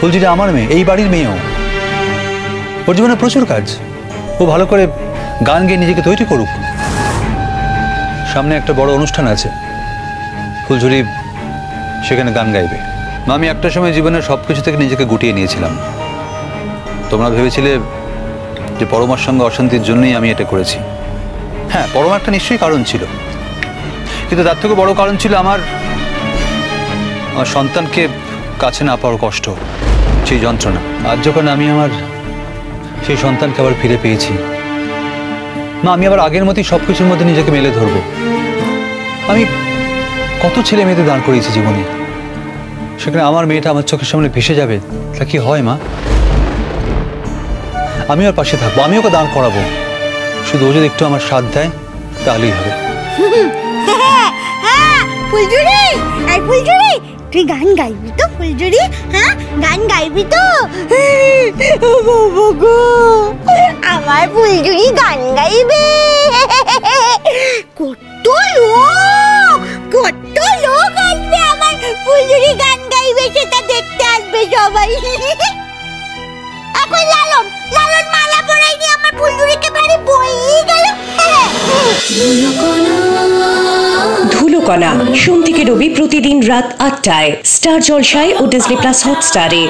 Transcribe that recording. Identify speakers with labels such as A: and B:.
A: ফুলঝুরি আমার মেয়ে, এই বাড়ির মেয়েও। ওর জীবনে প্রচুর কাজ। ও ভালো করে গান গেয়ে নিজেকে তৈরি করুক। সামনে একটা বড় অনুষ্ঠান আছে। ফুলঝুরি সেখানে গান গাইবে। আমি একটা সময় জীবনের সব কিছু থেকে নিজেকে গুটিয়ে নিয়েছিলাম। তোমরা ভেবেছিলে যে পরমার সঙ্গে অশান্তির জন্যই আমি এটা করেছি। হ্যাঁ পরম একটা নিশ্চয়ই কারণ ছিল। কিন্তু তার থেকে বড় কারণ ছিল আমার আমার সন্তানকে কাছে না পাওয়ার কষ্ট। সেই যন্ত্রণা। আজ যখন আমি আমার সেই সন্তানকে আবার ফিরে পেয়েছি, মা, আমি আবার আগের মতোই সব কিছুর মধ্যে নিজেকে মেলে ধরবো। আমি কত ছেলে মেয়েদের দাঁড় করিয়েছি জীবনে। সেখানে আমার মেয়েটা আমার চোখের সামনে ভেসে যাবে, তা কি হয়, মা? আমি ওর পাশে থাকব, আমি ওকে দাঁড় করাবো। শুধু ও যদি একটু আমার সাথ দেয়, তাহলেই হবে।
B: ফুলঝুরি? এই ফুলঝুরি, তুই গান গাইবি তো, ফুলঝুরি? হ্যাঁ? গান গাইবি তো? আমার ফুলঝুরি গান গাইবে। কত লোক কত লোক আসবে আমার ফুলঝুরি গান গাইবে, সেটা দেখতে আসবে সবাই। এখন লালন লালন মালা পরাইনি, আমার ফুলঝুরিকে বাড়ি বইই গেল।
C: ধুলোকণা সোম থেকে রবি প্রতিদিন রাত আটটায়। স্টার জলসায় ও ডিজনি প্লাস হটস্টারে।